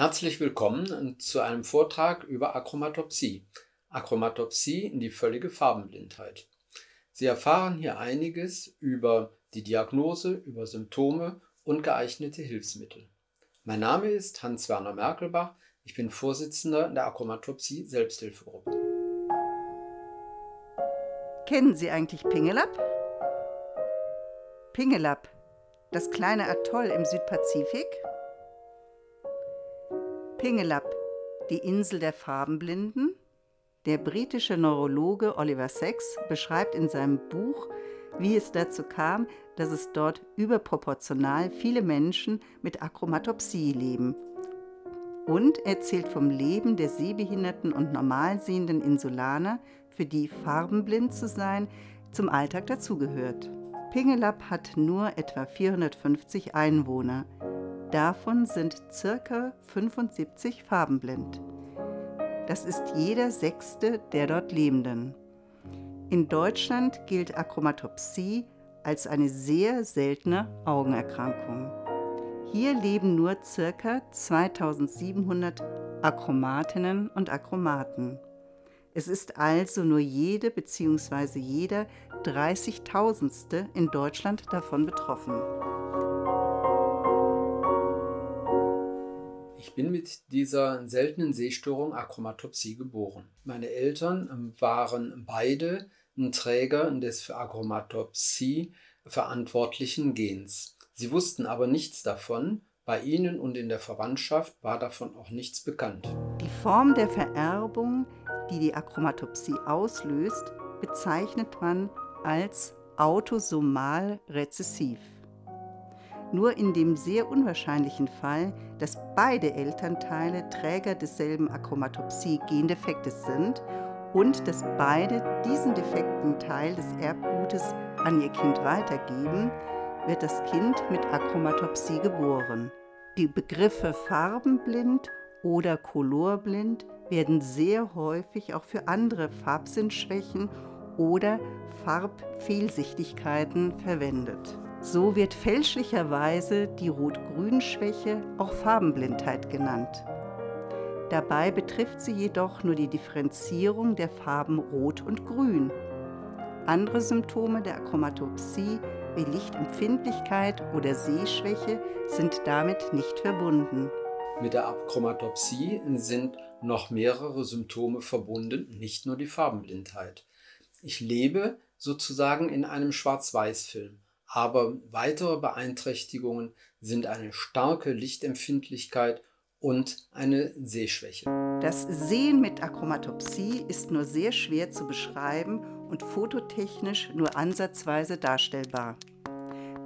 Herzlich willkommen zu einem Vortrag über Achromatopsie. Achromatopsie, die völlige Farbenblindheit. Sie erfahren hier einiges über die Diagnose, über Symptome und geeignete Hilfsmittel. Mein Name ist Hans-Werner Merkelbach. Ich bin Vorsitzender der Achromatopsie Selbsthilfegruppe. Kennen Sie eigentlich Pingelab? Pingelab, das kleine Atoll im Südpazifik? Pingelab, die Insel der Farbenblinden? Der britische Neurologe Oliver Sacks beschreibt in seinem Buch, wie es dazu kam, dass es dort überproportional viele Menschen mit Achromatopsie leben. Und erzählt vom Leben der sehbehinderten und normalsehenden Insulaner, für die farbenblind zu sein zum Alltag dazugehört. Pingelab hat nur etwa 450 Einwohner. Davon sind ca. 75 farbenblind. Das ist jeder sechste der dort Lebenden. In Deutschland gilt Achromatopsie als eine sehr seltene Augenerkrankung. Hier leben nur ca. 2700 Achromatinnen und Achromaten. Es ist also nur jede bzw. jeder 30.000ste in Deutschland davon betroffen. Ich bin mit dieser seltenen Sehstörung Achromatopsie geboren. Meine Eltern ähm, waren beide Träger des für Achromatopsie verantwortlichen Gens. Sie wussten aber nichts davon, bei ihnen und in der Verwandtschaft war davon auch nichts bekannt. Die Form der Vererbung, die die Achromatopsie auslöst, bezeichnet man als autosomal rezessiv. Nur in dem sehr unwahrscheinlichen Fall, dass beide Elternteile Träger desselben Achromatopsie-Gendefektes sind und dass beide diesen defekten Teil des Erbgutes an ihr Kind weitergeben, wird das Kind mit Achromatopsie geboren. Die Begriffe farbenblind oder kolorblind werden sehr häufig auch für andere Farbsinnschwächen oder Farbfehlsichtigkeiten verwendet. So wird fälschlicherweise die Rot-Grün-Schwäche auch Farbenblindheit genannt. Dabei betrifft sie jedoch nur die Differenzierung der Farben Rot und Grün. Andere Symptome der Achromatopsie wie Lichtempfindlichkeit oder Sehschwäche sind damit nicht verbunden. Mit der Achromatopsie sind noch mehrere Symptome verbunden, nicht nur die Farbenblindheit. Ich lebe sozusagen in einem Schwarz-Weiß-Film aber weitere Beeinträchtigungen sind eine starke Lichtempfindlichkeit und eine Sehschwäche. Das Sehen mit Achromatopsie ist nur sehr schwer zu beschreiben und fototechnisch nur ansatzweise darstellbar.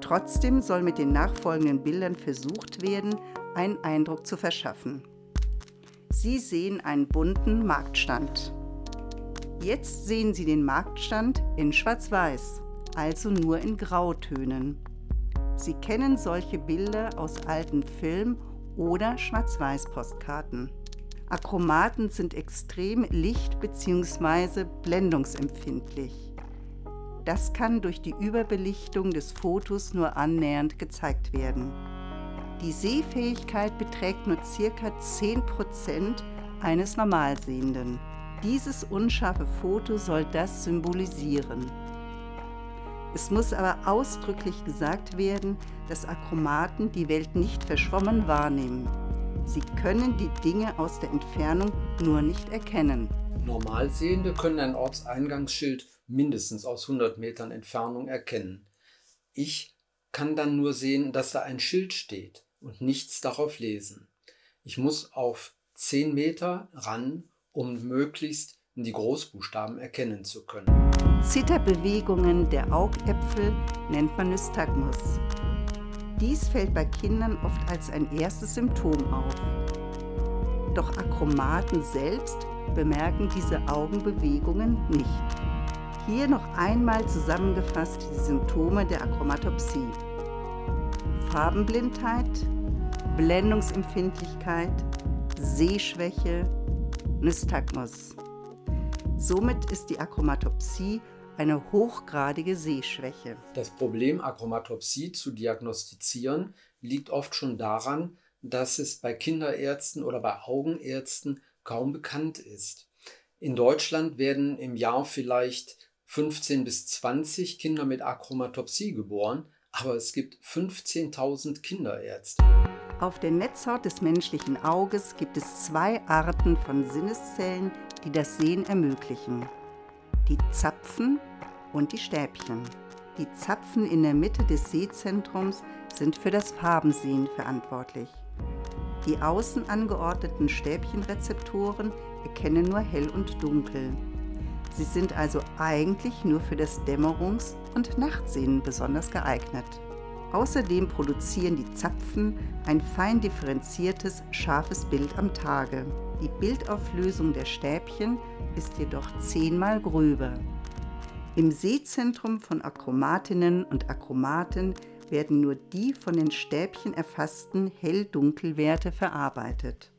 Trotzdem soll mit den nachfolgenden Bildern versucht werden, einen Eindruck zu verschaffen. Sie sehen einen bunten Marktstand. Jetzt sehen Sie den Marktstand in Schwarz-Weiß also nur in Grautönen. Sie kennen solche Bilder aus alten Film- oder Schwarz-Weiß-Postkarten. Achromaten sind extrem licht- bzw. blendungsempfindlich. Das kann durch die Überbelichtung des Fotos nur annähernd gezeigt werden. Die Sehfähigkeit beträgt nur ca. 10% eines Normalsehenden. Dieses unscharfe Foto soll das symbolisieren. Es muss aber ausdrücklich gesagt werden, dass Akromaten die Welt nicht verschwommen wahrnehmen. Sie können die Dinge aus der Entfernung nur nicht erkennen. Normalsehende können ein Ortseingangsschild mindestens aus 100 Metern Entfernung erkennen. Ich kann dann nur sehen, dass da ein Schild steht und nichts darauf lesen. Ich muss auf 10 Meter ran, um möglichst die Großbuchstaben erkennen zu können. Zitterbewegungen der Augäpfel nennt man Nystagmus. Dies fällt bei Kindern oft als ein erstes Symptom auf. Doch Akromaten selbst bemerken diese Augenbewegungen nicht. Hier noch einmal zusammengefasst die Symptome der Achromatopsie. Farbenblindheit, Blendungsempfindlichkeit, Sehschwäche, Nystagmus. Somit ist die Achromatopsie eine hochgradige Sehschwäche. Das Problem, Achromatopsie zu diagnostizieren, liegt oft schon daran, dass es bei Kinderärzten oder bei Augenärzten kaum bekannt ist. In Deutschland werden im Jahr vielleicht 15 bis 20 Kinder mit Achromatopsie geboren, aber es gibt 15.000 Kinderärzte. Auf der Netzhaut des menschlichen Auges gibt es zwei Arten von Sinneszellen, die das Sehen ermöglichen. Die Zapfen und die Stäbchen. Die Zapfen in der Mitte des Sehzentrums sind für das Farbensehen verantwortlich. Die außen angeordneten Stäbchenrezeptoren erkennen nur hell und dunkel. Sie sind also eigentlich nur für das Dämmerungs- und Nachtsehen besonders geeignet. Außerdem produzieren die Zapfen ein fein differenziertes, scharfes Bild am Tage. Die Bildauflösung der Stäbchen ist jedoch zehnmal gröber. Im Sehzentrum von Achromatinnen und Achromaten werden nur die von den Stäbchen erfassten Hell-Dunkelwerte verarbeitet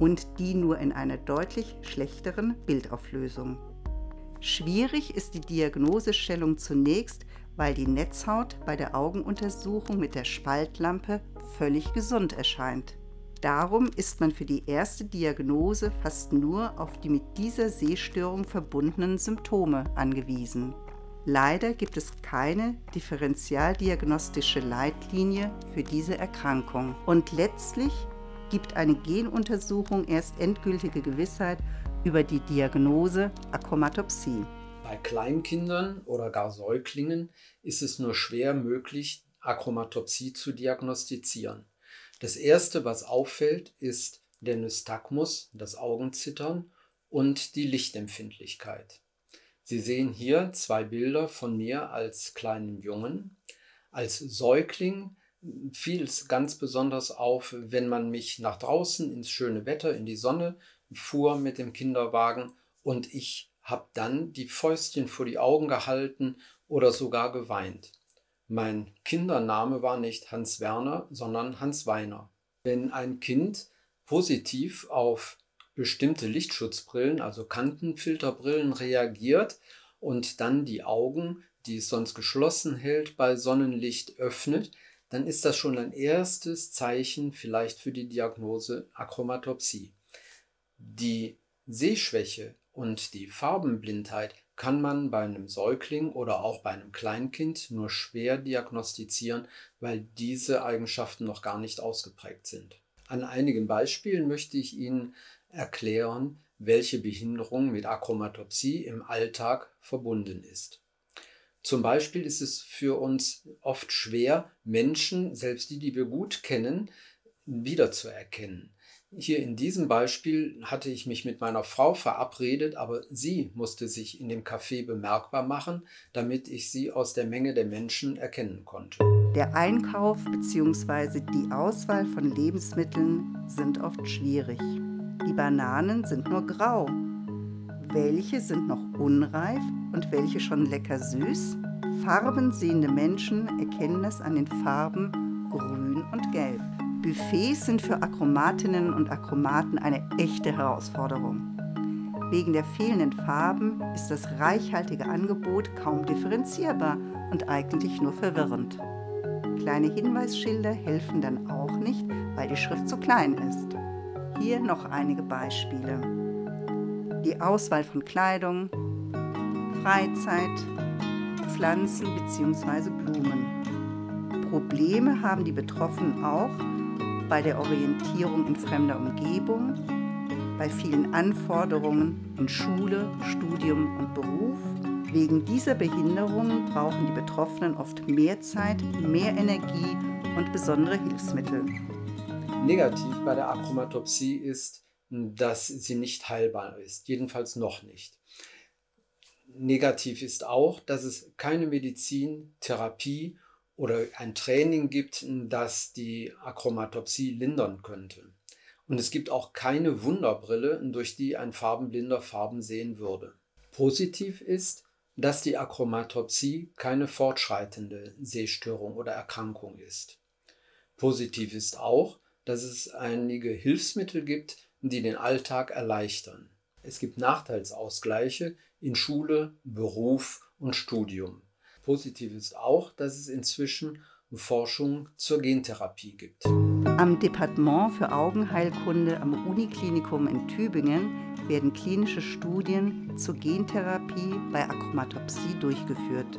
und die nur in einer deutlich schlechteren Bildauflösung. Schwierig ist die Diagnosestellung zunächst, weil die Netzhaut bei der Augenuntersuchung mit der Spaltlampe völlig gesund erscheint. Darum ist man für die erste Diagnose fast nur auf die mit dieser Sehstörung verbundenen Symptome angewiesen. Leider gibt es keine differentialdiagnostische Leitlinie für diese Erkrankung und letztlich gibt eine Genuntersuchung erst endgültige Gewissheit über die Diagnose Achromatopsie. Bei Kleinkindern oder gar Säuglingen ist es nur schwer möglich, Achromatopsie zu diagnostizieren. Das erste, was auffällt, ist der Nystagmus, das Augenzittern und die Lichtempfindlichkeit. Sie sehen hier zwei Bilder von mir als kleinen Jungen. Als Säugling fiel es ganz besonders auf, wenn man mich nach draußen ins schöne Wetter, in die Sonne fuhr mit dem Kinderwagen und ich habe dann die Fäustchen vor die Augen gehalten oder sogar geweint. Mein Kindername war nicht Hans Werner, sondern Hans Weiner. Wenn ein Kind positiv auf bestimmte Lichtschutzbrillen, also Kantenfilterbrillen reagiert und dann die Augen, die es sonst geschlossen hält, bei Sonnenlicht öffnet, dann ist das schon ein erstes Zeichen vielleicht für die Diagnose Achromatopsie. Die Sehschwäche und die Farbenblindheit kann man bei einem Säugling oder auch bei einem Kleinkind nur schwer diagnostizieren, weil diese Eigenschaften noch gar nicht ausgeprägt sind. An einigen Beispielen möchte ich Ihnen erklären, welche Behinderung mit Achromatopsie im Alltag verbunden ist. Zum Beispiel ist es für uns oft schwer, Menschen, selbst die, die wir gut kennen, wiederzuerkennen. Hier in diesem Beispiel hatte ich mich mit meiner Frau verabredet, aber sie musste sich in dem Café bemerkbar machen, damit ich sie aus der Menge der Menschen erkennen konnte. Der Einkauf bzw. die Auswahl von Lebensmitteln sind oft schwierig. Die Bananen sind nur grau. Welche sind noch unreif und welche schon lecker süß? Farbensehende Menschen erkennen es an den Farben grün und gelb. Buffets sind für Achromatinnen und Achromaten eine echte Herausforderung. Wegen der fehlenden Farben ist das reichhaltige Angebot kaum differenzierbar und eigentlich nur verwirrend. Kleine Hinweisschilder helfen dann auch nicht, weil die Schrift zu klein ist. Hier noch einige Beispiele. Die Auswahl von Kleidung, Freizeit, Pflanzen bzw. Blumen. Probleme haben die Betroffenen auch, bei der Orientierung in fremder Umgebung, bei vielen Anforderungen in Schule, Studium und Beruf. Wegen dieser Behinderungen brauchen die Betroffenen oft mehr Zeit, mehr Energie und besondere Hilfsmittel. Negativ bei der Achromatopsie ist, dass sie nicht heilbar ist, jedenfalls noch nicht. Negativ ist auch, dass es keine Medizin, Therapie oder ein Training gibt, das die Achromatopsie lindern könnte. Und es gibt auch keine Wunderbrille, durch die ein Farbenblinder Farben sehen würde. Positiv ist, dass die Achromatopsie keine fortschreitende Sehstörung oder Erkrankung ist. Positiv ist auch, dass es einige Hilfsmittel gibt, die den Alltag erleichtern. Es gibt Nachteilsausgleiche in Schule, Beruf und Studium. Positiv ist auch, dass es inzwischen Forschung zur Gentherapie gibt. Am Departement für Augenheilkunde am Uniklinikum in Tübingen werden klinische Studien zur Gentherapie bei Achromatopsie durchgeführt.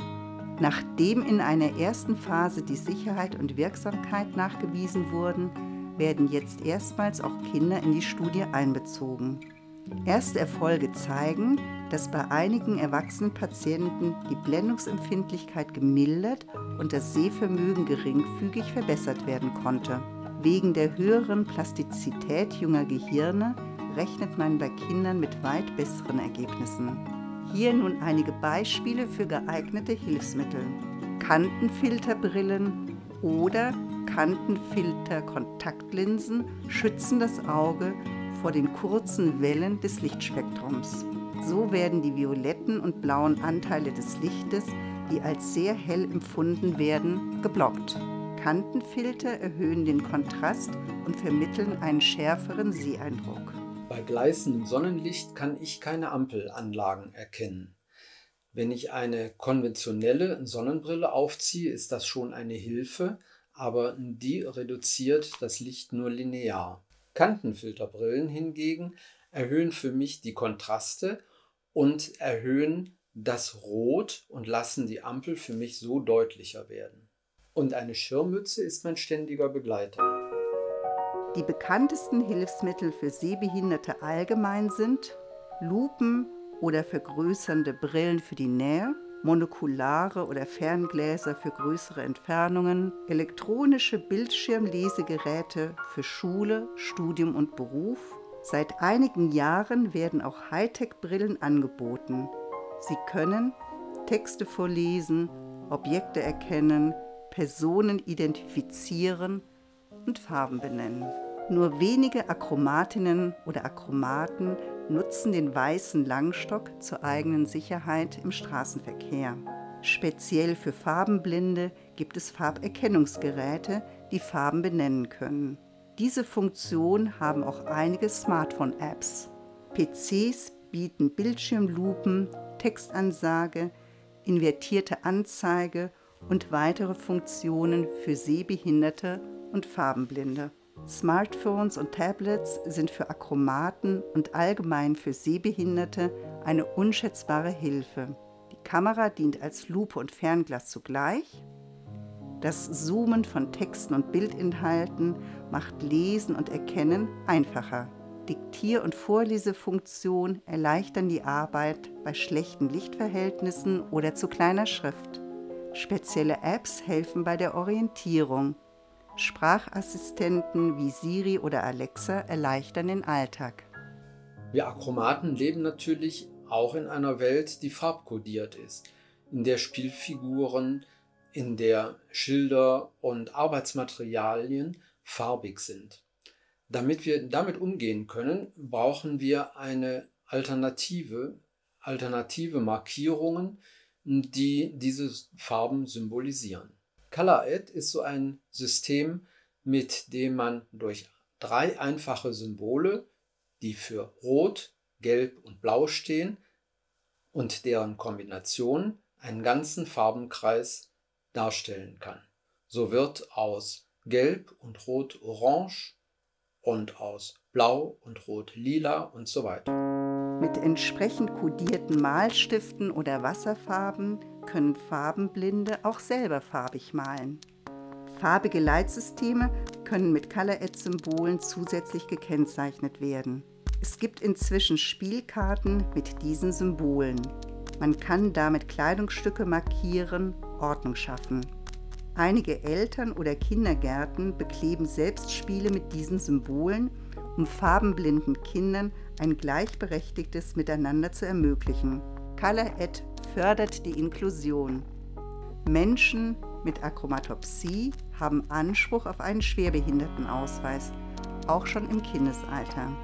Nachdem in einer ersten Phase die Sicherheit und Wirksamkeit nachgewiesen wurden, werden jetzt erstmals auch Kinder in die Studie einbezogen. Erste Erfolge zeigen, dass bei einigen erwachsenen Patienten die Blendungsempfindlichkeit gemildert und das Sehvermögen geringfügig verbessert werden konnte. Wegen der höheren Plastizität junger Gehirne rechnet man bei Kindern mit weit besseren Ergebnissen. Hier nun einige Beispiele für geeignete Hilfsmittel. Kantenfilterbrillen oder Kantenfilter-Kontaktlinsen schützen das Auge vor den kurzen Wellen des Lichtspektrums. So werden die violetten und blauen Anteile des Lichtes, die als sehr hell empfunden werden, geblockt. Kantenfilter erhöhen den Kontrast und vermitteln einen schärferen Seeeindruck. Bei gleißendem Sonnenlicht kann ich keine Ampelanlagen erkennen. Wenn ich eine konventionelle Sonnenbrille aufziehe, ist das schon eine Hilfe, aber die reduziert das Licht nur linear. Kantenfilterbrillen hingegen erhöhen für mich die Kontraste und erhöhen das Rot und lassen die Ampel für mich so deutlicher werden. Und eine Schirmmütze ist mein ständiger Begleiter. Die bekanntesten Hilfsmittel für Sehbehinderte allgemein sind Lupen oder vergrößernde Brillen für die Nähe, monokulare oder Ferngläser für größere Entfernungen, elektronische Bildschirmlesegeräte für Schule, Studium und Beruf. Seit einigen Jahren werden auch Hightech-Brillen angeboten. Sie können Texte vorlesen, Objekte erkennen, Personen identifizieren und Farben benennen. Nur wenige Akromatinnen oder Akromaten nutzen den weißen Langstock zur eigenen Sicherheit im Straßenverkehr. Speziell für Farbenblinde gibt es Farberkennungsgeräte, die Farben benennen können. Diese Funktion haben auch einige Smartphone-Apps. PCs bieten Bildschirmlupen, Textansage, invertierte Anzeige und weitere Funktionen für Sehbehinderte und Farbenblinde. Smartphones und Tablets sind für Akromaten und allgemein für Sehbehinderte eine unschätzbare Hilfe. Die Kamera dient als Lupe und Fernglas zugleich. Das Zoomen von Texten und Bildinhalten macht Lesen und Erkennen einfacher. Diktier- und Vorlesefunktion erleichtern die Arbeit bei schlechten Lichtverhältnissen oder zu kleiner Schrift. Spezielle Apps helfen bei der Orientierung Sprachassistenten wie Siri oder Alexa erleichtern den Alltag. Wir Akromaten leben natürlich auch in einer Welt, die farbkodiert ist, in der Spielfiguren, in der Schilder und Arbeitsmaterialien farbig sind. Damit wir damit umgehen können, brauchen wir eine Alternative, alternative Markierungen, die diese Farben symbolisieren. ColorAd ist so ein System, mit dem man durch drei einfache Symbole, die für Rot, Gelb und Blau stehen, und deren Kombination einen ganzen Farbenkreis darstellen kann. So wird aus Gelb und Rot Orange und aus Blau und Rot Lila und so weiter. Mit entsprechend kodierten Malstiften oder Wasserfarben können Farbenblinde auch selber farbig malen. Farbige Leitsysteme können mit Color-Add-Symbolen zusätzlich gekennzeichnet werden. Es gibt inzwischen Spielkarten mit diesen Symbolen. Man kann damit Kleidungsstücke markieren, Ordnung schaffen. Einige Eltern oder Kindergärten bekleben selbst Spiele mit diesen Symbolen, um farbenblinden Kindern ein gleichberechtigtes Miteinander zu ermöglichen. Color Ed fördert die Inklusion. Menschen mit Achromatopsie haben Anspruch auf einen Schwerbehindertenausweis, auch schon im Kindesalter.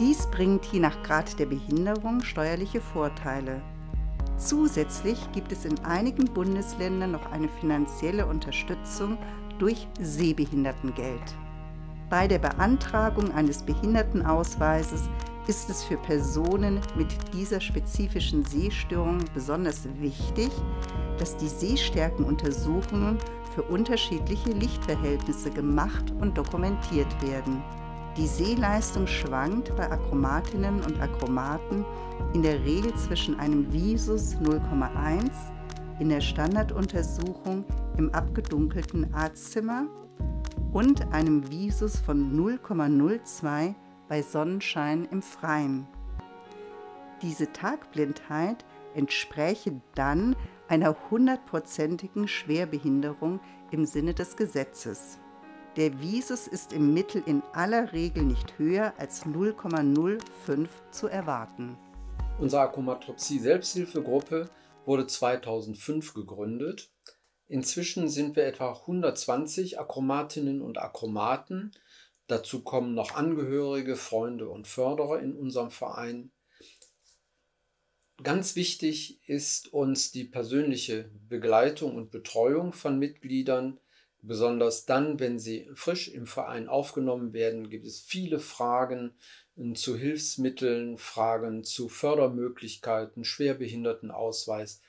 Dies bringt je nach Grad der Behinderung steuerliche Vorteile. Zusätzlich gibt es in einigen Bundesländern noch eine finanzielle Unterstützung durch Sehbehindertengeld. Bei der Beantragung eines Behindertenausweises ist es für Personen mit dieser spezifischen Sehstörung besonders wichtig, dass die Sehstärkenuntersuchungen für unterschiedliche Lichtverhältnisse gemacht und dokumentiert werden. Die Sehleistung schwankt bei Achromatinnen und Achromaten in der Regel zwischen einem Visus 0,1 in der Standarduntersuchung im abgedunkelten Arztzimmer und einem Visus von 0,02 bei Sonnenschein im Freien. Diese Tagblindheit entspräche dann einer hundertprozentigen Schwerbehinderung im Sinne des Gesetzes. Der Visus ist im Mittel in aller Regel nicht höher als 0,05 zu erwarten. Unsere Achromatopsie-Selbsthilfegruppe wurde 2005 gegründet. Inzwischen sind wir etwa 120 Achromatinnen und Achromaten. Dazu kommen noch Angehörige, Freunde und Förderer in unserem Verein. Ganz wichtig ist uns die persönliche Begleitung und Betreuung von Mitgliedern. Besonders dann, wenn sie frisch im Verein aufgenommen werden, gibt es viele Fragen äh, zu Hilfsmitteln, Fragen zu Fördermöglichkeiten, Schwerbehindertenausweis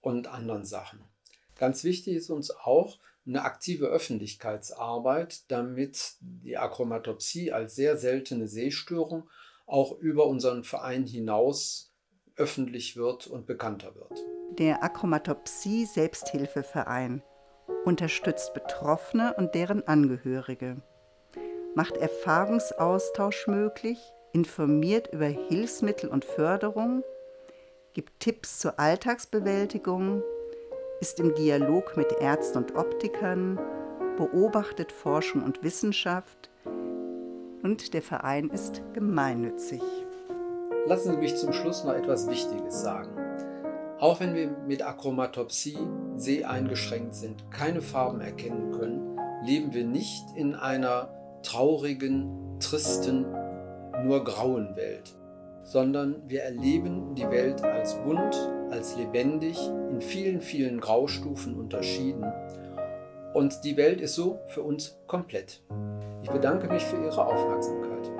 und anderen Sachen. Ganz wichtig ist uns auch eine aktive Öffentlichkeitsarbeit, damit die Achromatopsie als sehr seltene Sehstörung auch über unseren Verein hinaus öffentlich wird und bekannter wird. Der Achromatopsie Selbsthilfeverein unterstützt Betroffene und deren Angehörige, macht Erfahrungsaustausch möglich, informiert über Hilfsmittel und Förderung, gibt Tipps zur Alltagsbewältigung, ist im Dialog mit Ärzten und Optikern, beobachtet Forschung und Wissenschaft und der Verein ist gemeinnützig. Lassen Sie mich zum Schluss noch etwas Wichtiges sagen. Auch wenn wir mit Achromatopsie seheingeschränkt sind, keine Farben erkennen können, leben wir nicht in einer traurigen, tristen, nur grauen Welt, sondern wir erleben die Welt als bunt, als lebendig, in vielen, vielen Graustufen unterschieden. Und die Welt ist so für uns komplett. Ich bedanke mich für Ihre Aufmerksamkeit.